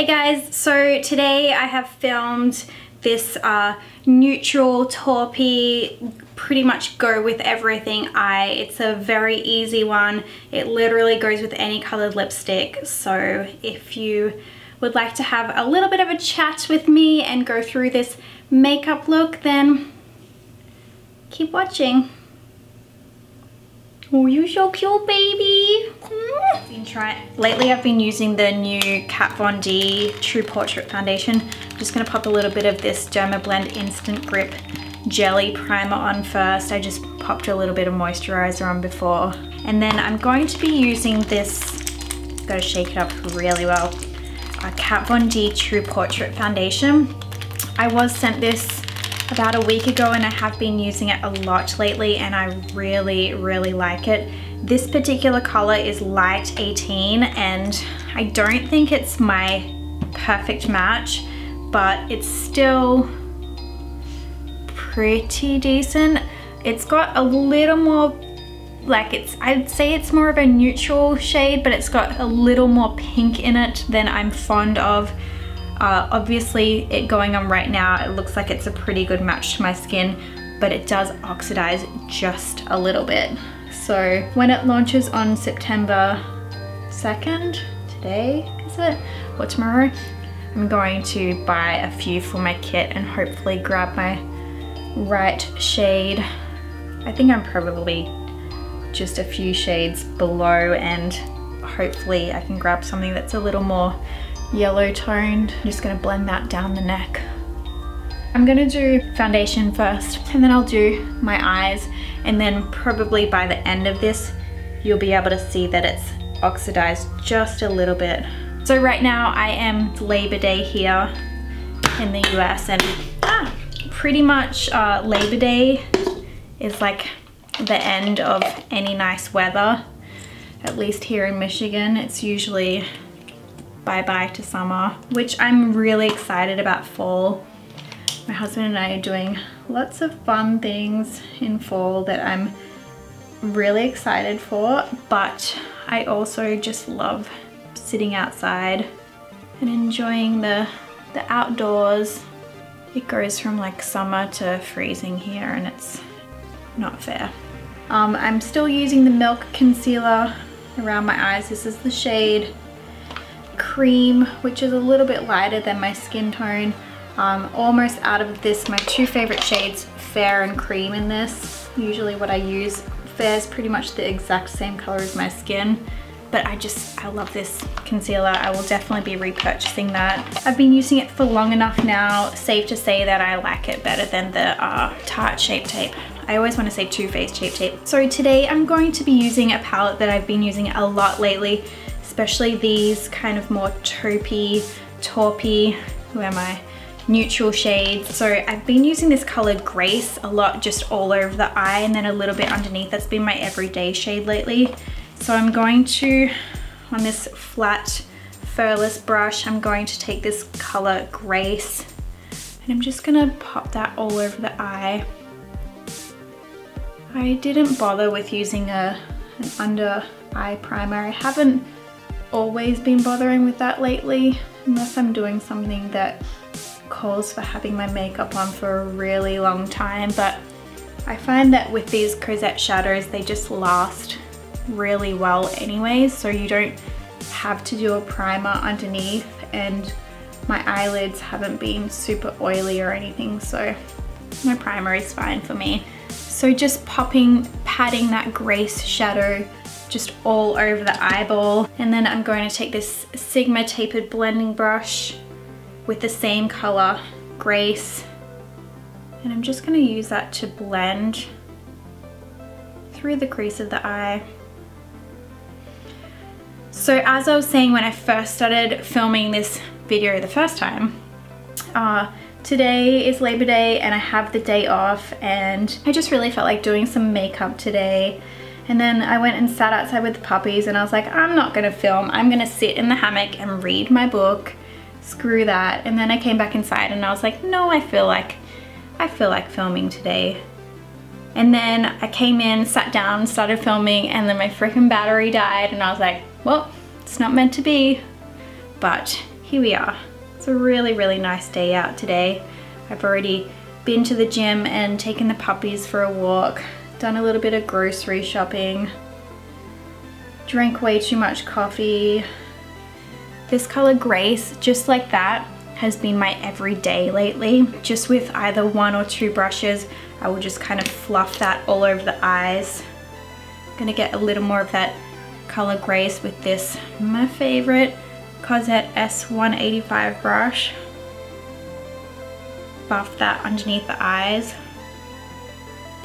Hey guys, so today I have filmed this uh, neutral taupey pretty much go with everything eye. It's a very easy one. It literally goes with any colored lipstick. So if you would like to have a little bit of a chat with me and go through this makeup look, then keep watching. Oh, you're so cute, baby. Been trying. Lately, I've been using the new Kat Von D True Portrait Foundation. I'm just gonna pop a little bit of this Dermablend Instant Grip Jelly Primer on first. I just popped a little bit of moisturizer on before. And then I'm going to be using this, gotta shake it up really well, a Kat Von D True Portrait Foundation. I was sent this about a week ago and I have been using it a lot lately and I really, really like it. This particular color is light 18 and I don't think it's my perfect match, but it's still pretty decent. It's got a little more like it's I'd say it's more of a neutral shade but it's got a little more pink in it than I'm fond of uh, obviously it going on right now, it looks like it's a pretty good match to my skin, but it does oxidize just a little bit. So when it launches on September 2nd, today is it, or tomorrow, I'm going to buy a few for my kit and hopefully grab my right shade. I think I'm probably just a few shades below and hopefully I can grab something that's a little more yellow toned. I'm just gonna blend that down the neck. I'm gonna do foundation first and then I'll do my eyes and then probably by the end of this you'll be able to see that it's oxidized just a little bit. So right now I am Labor Day here in the US and ah, pretty much uh, Labor Day is like the end of any nice weather. At least here in Michigan, it's usually bye-bye to summer, which I'm really excited about fall. My husband and I are doing lots of fun things in fall that I'm really excited for, but I also just love sitting outside and enjoying the, the outdoors. It goes from like summer to freezing here and it's not fair. Um, I'm still using the Milk Concealer around my eyes. This is the shade cream, which is a little bit lighter than my skin tone. Um, almost out of this, my two favorite shades, Fair and Cream in this. Usually what I use, Fair is pretty much the exact same color as my skin but I just, I love this concealer. I will definitely be repurchasing that. I've been using it for long enough now, safe to say that I like it better than the uh, Tarte Shape Tape. I always want to say Too Faced Shape Tape. So today I'm going to be using a palette that I've been using a lot lately especially these kind of more taupey, taupey, who am I? Neutral shades. So I've been using this color Grace a lot just all over the eye and then a little bit underneath. That's been my everyday shade lately. So I'm going to, on this flat furless brush, I'm going to take this color Grace and I'm just gonna pop that all over the eye. I didn't bother with using a, an under eye primer. I haven't always been bothering with that lately, unless I'm doing something that calls for having my makeup on for a really long time, but I find that with these Cozzette shadows, they just last really well anyways, so you don't have to do a primer underneath and my eyelids haven't been super oily or anything, so my primer is fine for me. So just popping, patting that Grace shadow just all over the eyeball. And then I'm going to take this Sigma tapered blending brush with the same color, Grace, and I'm just gonna use that to blend through the crease of the eye. So as I was saying when I first started filming this video the first time, uh, today is Labor Day and I have the day off and I just really felt like doing some makeup today and then I went and sat outside with the puppies and I was like, I'm not gonna film. I'm gonna sit in the hammock and read my book. Screw that. And then I came back inside and I was like, no, I feel like, I feel like filming today. And then I came in, sat down, started filming, and then my freaking battery died and I was like, well, it's not meant to be. But here we are. It's a really, really nice day out today. I've already been to the gym and taken the puppies for a walk, done a little bit of grocery shopping, drank way too much coffee. This color Grace, just like that, has been my everyday lately. Just with either one or two brushes, I will just kind of fluff that all over the eyes. I'm gonna get a little more of that color Grace with this, my favorite Cozzette S185 brush. Buff that underneath the eyes.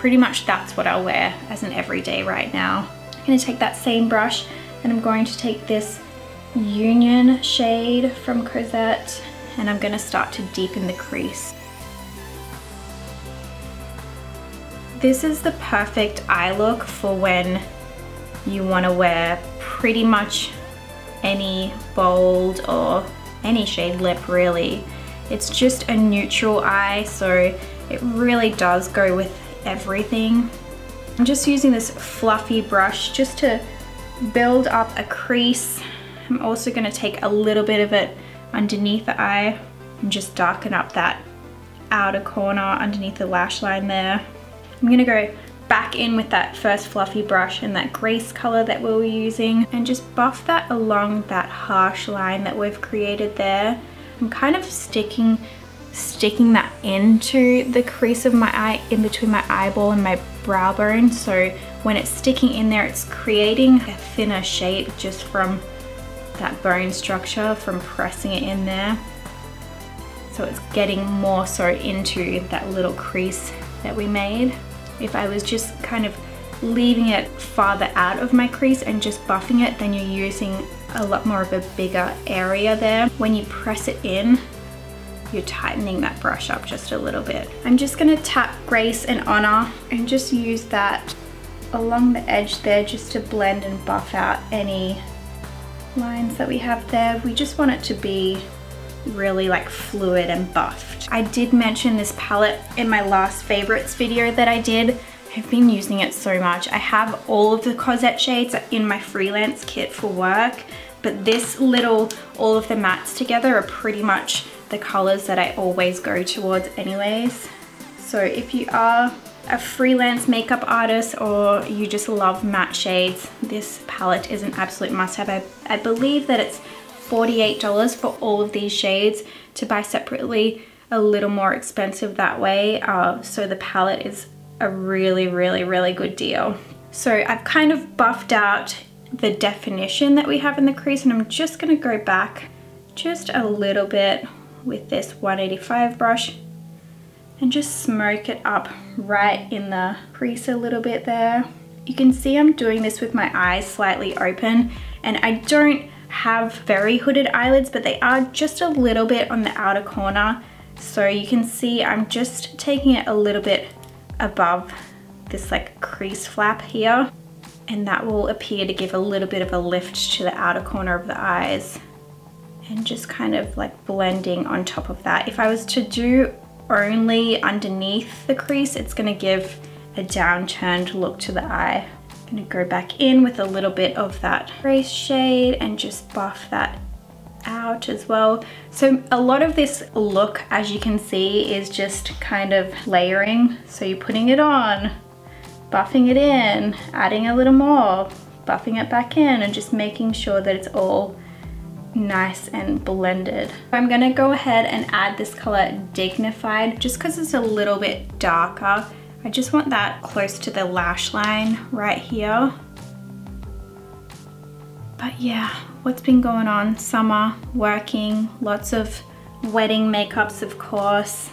Pretty much that's what I'll wear as an everyday right now. I'm gonna take that same brush and I'm going to take this Union shade from Cozzette and I'm gonna start to deepen the crease. This is the perfect eye look for when you wanna wear pretty much any bold or any shade lip really. It's just a neutral eye so it really does go with everything. I'm just using this fluffy brush just to build up a crease. I'm also going to take a little bit of it underneath the eye and just darken up that outer corner underneath the lash line there. I'm going to go back in with that first fluffy brush and that grace color that we were using and just buff that along that harsh line that we've created there. I'm kind of sticking sticking that into the crease of my eye in between my eyeball and my brow bone. So when it's sticking in there it's creating a thinner shape just from that bone structure from pressing it in there. So it's getting more so into that little crease that we made. If I was just kind of leaving it farther out of my crease and just buffing it, then you're using a lot more of a bigger area there. When you press it in, you're tightening that brush up just a little bit. I'm just gonna tap Grace and Honor and just use that along the edge there just to blend and buff out any lines that we have there. We just want it to be really like fluid and buffed. I did mention this palette in my last favorites video that I did. I've been using it so much. I have all of the Cozzette shades in my freelance kit for work, but this little, all of the mattes together are pretty much the colors that I always go towards anyways. So if you are a freelance makeup artist or you just love matte shades, this palette is an absolute must have. I, I believe that it's $48 for all of these shades. To buy separately, a little more expensive that way. Uh, so the palette is a really, really, really good deal. So I've kind of buffed out the definition that we have in the crease and I'm just gonna go back just a little bit with this 185 brush and just smoke it up right in the crease a little bit there. You can see I'm doing this with my eyes slightly open and I don't have very hooded eyelids, but they are just a little bit on the outer corner. So you can see I'm just taking it a little bit above this like crease flap here. And that will appear to give a little bit of a lift to the outer corner of the eyes. And just kind of like blending on top of that. If I was to do only underneath the crease, it's gonna give a downturned look to the eye. I'm gonna go back in with a little bit of that crease shade and just buff that out as well. So a lot of this look, as you can see, is just kind of layering. So you're putting it on, buffing it in, adding a little more, buffing it back in, and just making sure that it's all nice and blended. I'm gonna go ahead and add this color Dignified just because it's a little bit darker I just want that close to the lash line right here. But yeah, what's been going on? Summer, working, lots of wedding makeups of course.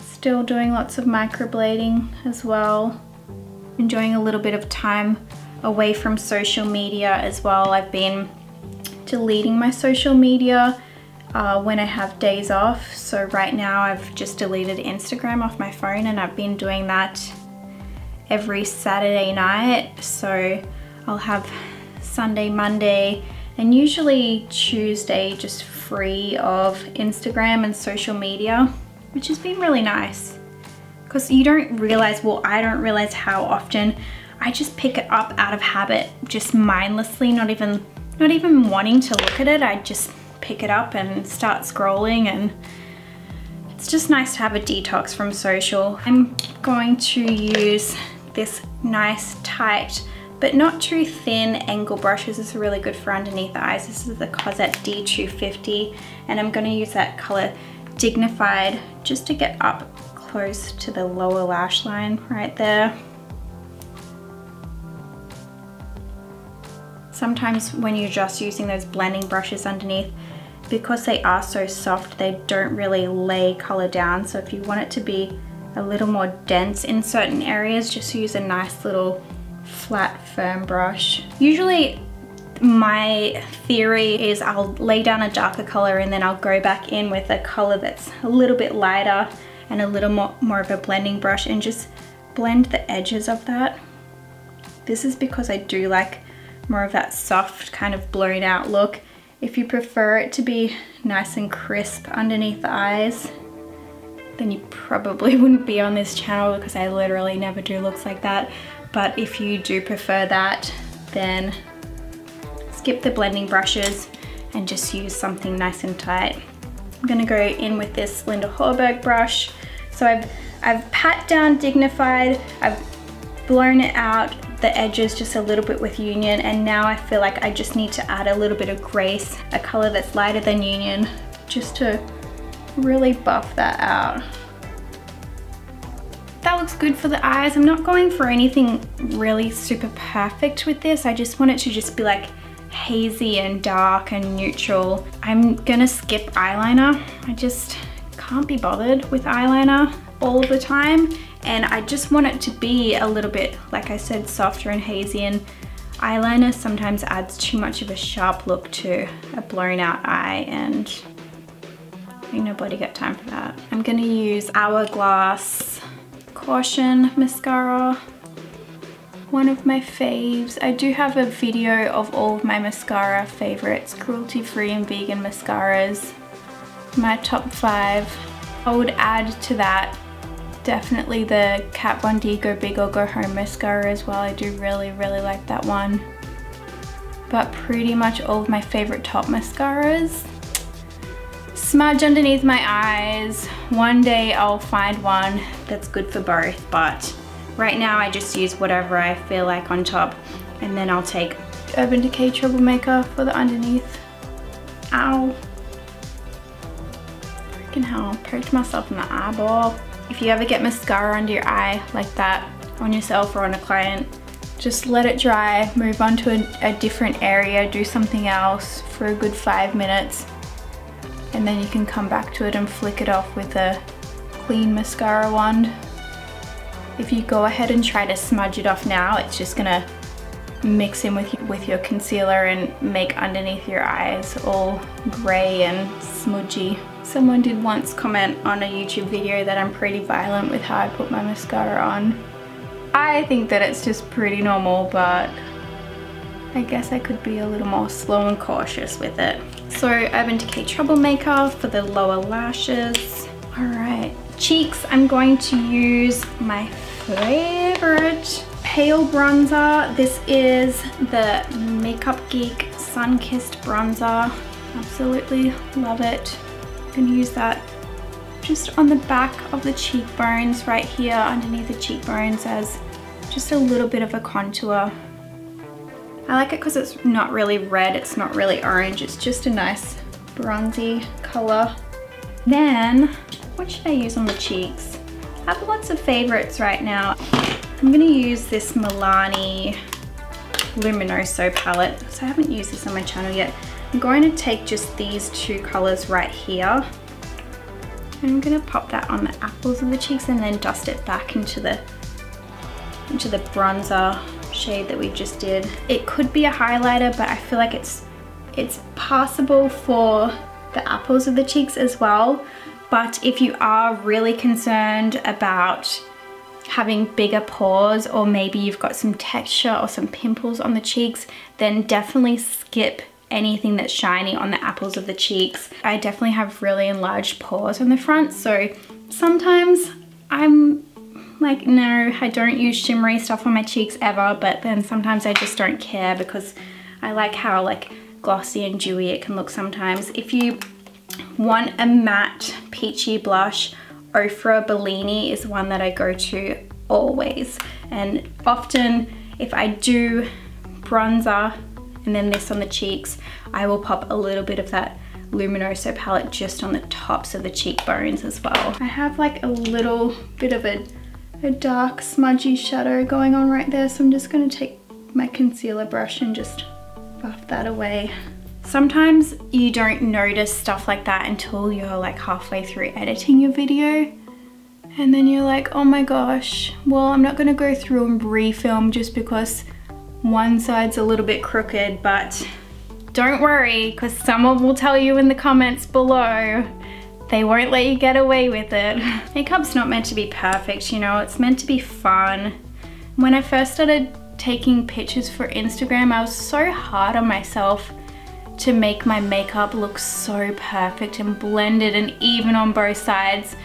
Still doing lots of microblading as well. Enjoying a little bit of time away from social media as well. I've been deleting my social media uh, when I have days off. So right now I've just deleted Instagram off my phone and I've been doing that every Saturday night. So I'll have Sunday, Monday, and usually Tuesday just free of Instagram and social media, which has been really nice. Because you don't realize, well, I don't realize how often I just pick it up out of habit, just mindlessly, not even, not even wanting to look at it. I just pick it up and start scrolling and it's just nice to have a detox from social. I'm going to use this nice tight but not too thin angle brush. This is really good for underneath the eyes. This is the Cozzette D250 and I'm going to use that color Dignified just to get up close to the lower lash line right there. Sometimes when you're just using those blending brushes underneath, because they are so soft, they don't really lay color down. So if you want it to be a little more dense in certain areas, just use a nice little flat firm brush. Usually my theory is I'll lay down a darker color and then I'll go back in with a color that's a little bit lighter and a little more, more of a blending brush and just blend the edges of that. This is because I do like more of that soft kind of blown out look. If you prefer it to be nice and crisp underneath the eyes, then you probably wouldn't be on this channel because I literally never do looks like that. But if you do prefer that, then skip the blending brushes and just use something nice and tight. I'm gonna go in with this Linda Hallberg brush. So I've, I've pat down Dignified, I've blown it out, the edges just a little bit with Union and now I feel like I just need to add a little bit of grace, a color that's lighter than Union, just to really buff that out. That looks good for the eyes. I'm not going for anything really super perfect with this. I just want it to just be like hazy and dark and neutral. I'm gonna skip eyeliner. I just can't be bothered with eyeliner all the time and I just want it to be a little bit, like I said, softer and hazy and eyeliner sometimes adds too much of a sharp look to a blown out eye and ain't nobody got time for that. I'm gonna use Hourglass Caution Mascara one of my faves. I do have a video of all of my mascara favorites, cruelty-free and vegan mascaras. My top five. I would add to that definitely the Kat Von D Go Big or Go Home mascara as well. I do really, really like that one. But pretty much all of my favorite top mascaras. Smudge underneath my eyes. One day I'll find one that's good for both, but Right now I just use whatever I feel like on top and then I'll take Urban Decay Troublemaker for the underneath. Ow. Freaking hell, poked myself in the eyeball. If you ever get mascara under your eye like that on yourself or on a client, just let it dry, move on to a, a different area, do something else for a good five minutes and then you can come back to it and flick it off with a clean mascara wand. If you go ahead and try to smudge it off now, it's just gonna mix in with, with your concealer and make underneath your eyes all gray and smudgy. Someone did once comment on a YouTube video that I'm pretty violent with how I put my mascara on. I think that it's just pretty normal, but I guess I could be a little more slow and cautious with it. So Urban Decay Troublemaker for the lower lashes. All right, cheeks, I'm going to use my favorite pale bronzer. This is the Makeup Geek Sun Kissed Bronzer. Absolutely love it. Gonna use that just on the back of the cheekbones right here underneath the cheekbones as just a little bit of a contour. I like it because it's not really red, it's not really orange, it's just a nice bronzy color. Then what should I use on the cheeks? I have lots of favorites right now. I'm gonna use this Milani Luminoso palette. So I haven't used this on my channel yet. I'm going to take just these two colors right here. I'm gonna pop that on the apples of the cheeks and then dust it back into the into the bronzer shade that we just did. It could be a highlighter, but I feel like it's it's passable for the apples of the cheeks as well. But if you are really concerned about having bigger pores or maybe you've got some texture or some pimples on the cheeks, then definitely skip anything that's shiny on the apples of the cheeks. I definitely have really enlarged pores on the front, so sometimes I'm like, no, I don't use shimmery stuff on my cheeks ever, but then sometimes I just don't care because I like how like glossy and dewy it can look sometimes. If you want a matte peachy blush, Ofra Bellini is one that I go to always. And often if I do bronzer and then this on the cheeks, I will pop a little bit of that Luminoso palette just on the tops of the cheekbones as well. I have like a little bit of a, a dark smudgy shadow going on right there. So I'm just gonna take my concealer brush and just buff that away. Sometimes you don't notice stuff like that until you're like halfway through editing your video. And then you're like, oh my gosh, well, I'm not gonna go through and refilm just because one side's a little bit crooked, but don't worry, because someone will tell you in the comments below. They won't let you get away with it. Makeup's not meant to be perfect, you know, it's meant to be fun. When I first started taking pictures for Instagram, I was so hard on myself to make my makeup look so perfect and blended and even on both sides.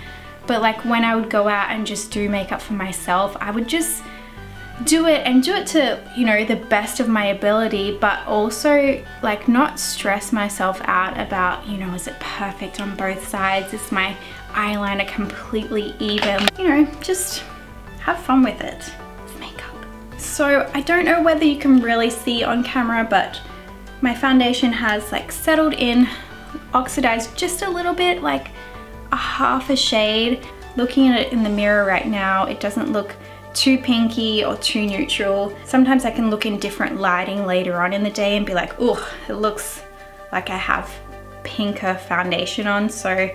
But like when I would go out and just do makeup for myself, I would just do it and do it to, you know, the best of my ability, but also like not stress myself out about, you know, is it perfect on both sides? Is my eyeliner completely even? You know, just have fun with it. Makeup. So I don't know whether you can really see on camera, but my foundation has like settled in, oxidized just a little bit, like a half a shade. Looking at it in the mirror right now, it doesn't look too pinky or too neutral. Sometimes I can look in different lighting later on in the day and be like, oh, it looks like I have pinker foundation on. So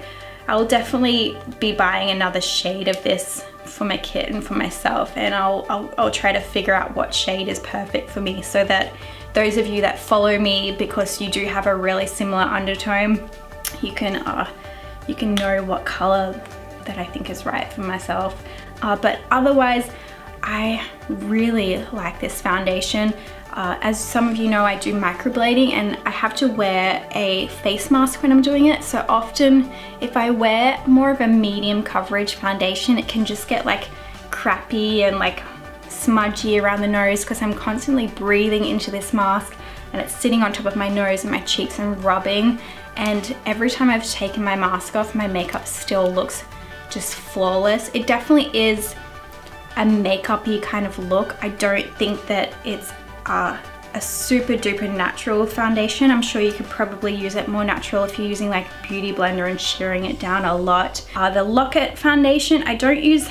I'll definitely be buying another shade of this for my kit and for myself and I'll, I'll, I'll try to figure out what shade is perfect for me so that those of you that follow me because you do have a really similar undertone you can uh, you can know what color that I think is right for myself uh, but otherwise I really like this foundation. Uh, as some of you know, I do microblading and I have to wear a face mask when I'm doing it. So often if I wear more of a medium coverage foundation, it can just get like crappy and like smudgy around the nose because I'm constantly breathing into this mask and it's sitting on top of my nose and my cheeks and rubbing. And every time I've taken my mask off, my makeup still looks just flawless. It definitely is a makeup-y kind of look. I don't think that it's uh, a super duper natural foundation. I'm sure you could probably use it more natural if you're using like Beauty Blender and shearing it down a lot. Uh, the Lock-It foundation, I don't use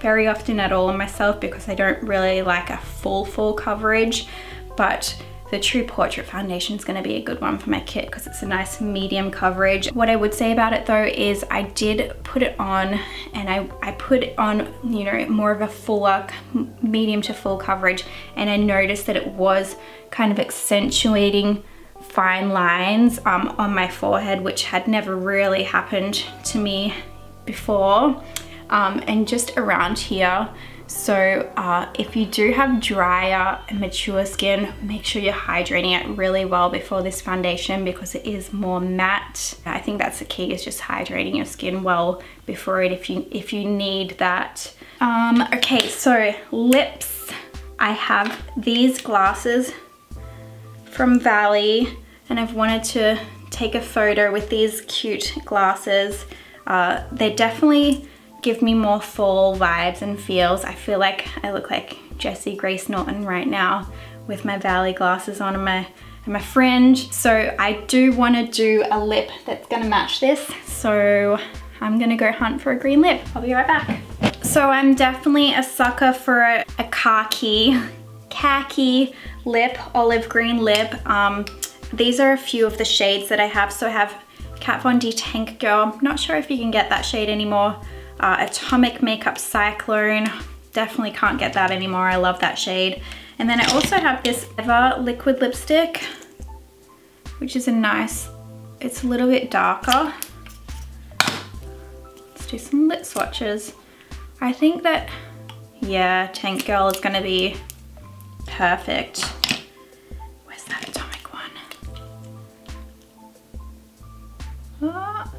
very often at all on myself because I don't really like a full, full coverage, but the True Portrait Foundation is going to be a good one for my kit because it's a nice medium coverage. What I would say about it though is I did put it on and I, I put it on, you know, more of a fuller, medium to full coverage and I noticed that it was kind of accentuating fine lines um, on my forehead which had never really happened to me before um, and just around here so uh, if you do have drier and mature skin, make sure you're hydrating it really well before this foundation because it is more matte. I think that's the key is just hydrating your skin well before it if you, if you need that. Um, okay, so lips. I have these glasses from Valley and I've wanted to take a photo with these cute glasses. Uh, they're definitely give me more fall vibes and feels. I feel like I look like Jessie Grace Norton right now with my Valley glasses on and my, and my fringe. So I do want to do a lip that's to match this. So I'm to go hunt for a green lip. I'll be right back. So I'm definitely a sucker for a, a khaki, khaki lip, olive green lip. Um, these are a few of the shades that I have. So I have Kat Von D Tank Girl. I'm not sure if you can get that shade anymore uh, Atomic Makeup Cyclone. Definitely can't get that anymore. I love that shade. And then I also have this Ever liquid lipstick, which is a nice, it's a little bit darker. Let's do some lip swatches. I think that, yeah, Tank Girl is gonna be perfect. Where's that Atomic one? Oh,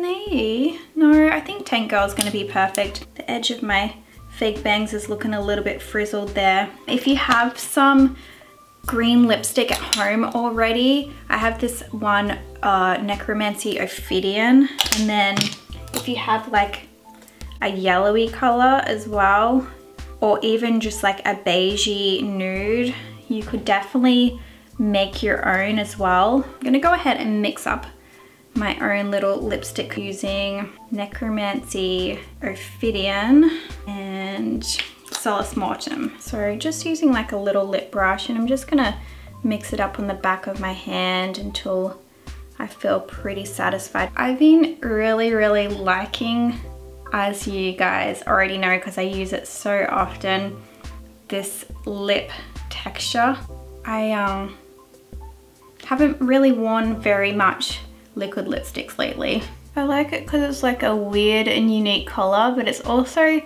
nee. No, I think Tank Girl is going to be perfect. The edge of my fake bangs is looking a little bit frizzled there. If you have some green lipstick at home already. I have this one uh, Necromancy Ophidian and then if you have like a yellowy color as well or even just like a beigey nude, you could definitely make your own as well. I'm gonna go ahead and mix up my own little lipstick using Necromancy Ophidian and Solis Mortem. So just using like a little lip brush and I'm just gonna mix it up on the back of my hand until I feel pretty satisfied. I've been really, really liking, as you guys already know because I use it so often, this lip texture. I um, haven't really worn very much liquid lipsticks lately. I like it because it's like a weird and unique color, but it's also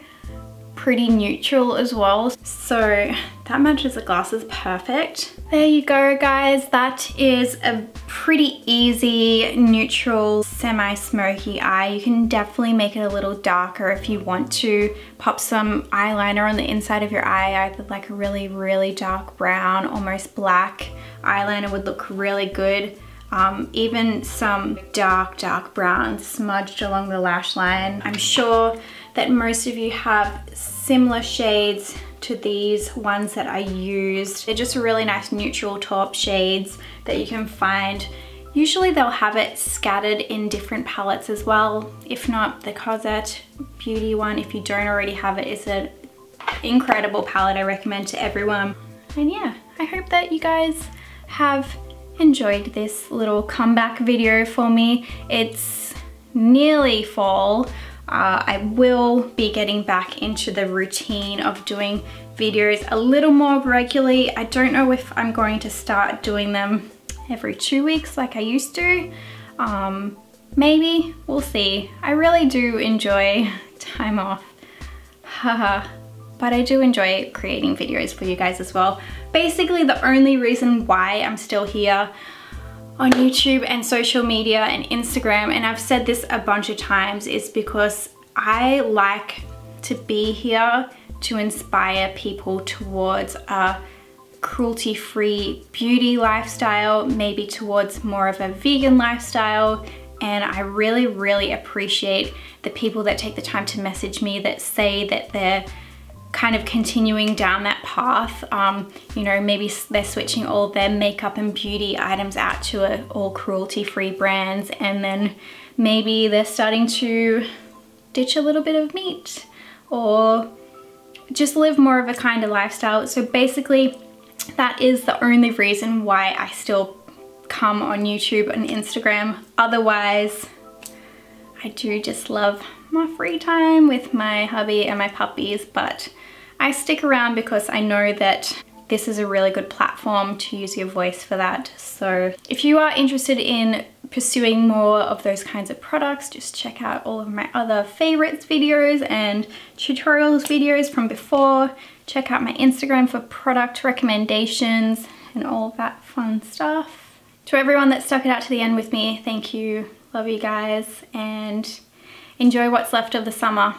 pretty neutral as well. So that matches the glasses perfect. There you go guys. That is a pretty easy neutral semi-smoky eye. You can definitely make it a little darker if you want to. Pop some eyeliner on the inside of your eye, either like a really, really dark brown, almost black eyeliner would look really good. Um, even some dark, dark brown smudged along the lash line. I'm sure that most of you have similar shades to these ones that I used. They're just really nice neutral top shades that you can find. Usually they'll have it scattered in different palettes as well. If not, the Cozzette Beauty one, if you don't already have it, is an incredible palette I recommend to everyone. And yeah, I hope that you guys have enjoyed this little comeback video for me. It's nearly fall. Uh, I will be getting back into the routine of doing videos a little more regularly. I don't know if I'm going to start doing them every two weeks like I used to. Um, maybe, we'll see. I really do enjoy time off. Haha but I do enjoy creating videos for you guys as well. Basically the only reason why I'm still here on YouTube and social media and Instagram, and I've said this a bunch of times, is because I like to be here to inspire people towards a cruelty-free beauty lifestyle, maybe towards more of a vegan lifestyle, and I really, really appreciate the people that take the time to message me that say that they're kind of continuing down that path. Um, you know, maybe they're switching all their makeup and beauty items out to a, all cruelty-free brands and then maybe they're starting to ditch a little bit of meat or just live more of a kind of lifestyle. So basically that is the only reason why I still come on YouTube and Instagram. Otherwise, I do just love my free time with my hubby and my puppies, but I stick around because I know that this is a really good platform to use your voice for that. So if you are interested in pursuing more of those kinds of products, just check out all of my other favorites videos and tutorials videos from before. Check out my Instagram for product recommendations and all that fun stuff. To everyone that stuck it out to the end with me, thank you. Love you guys and enjoy what's left of the summer.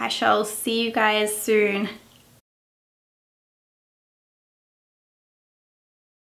I shall see you guys soon.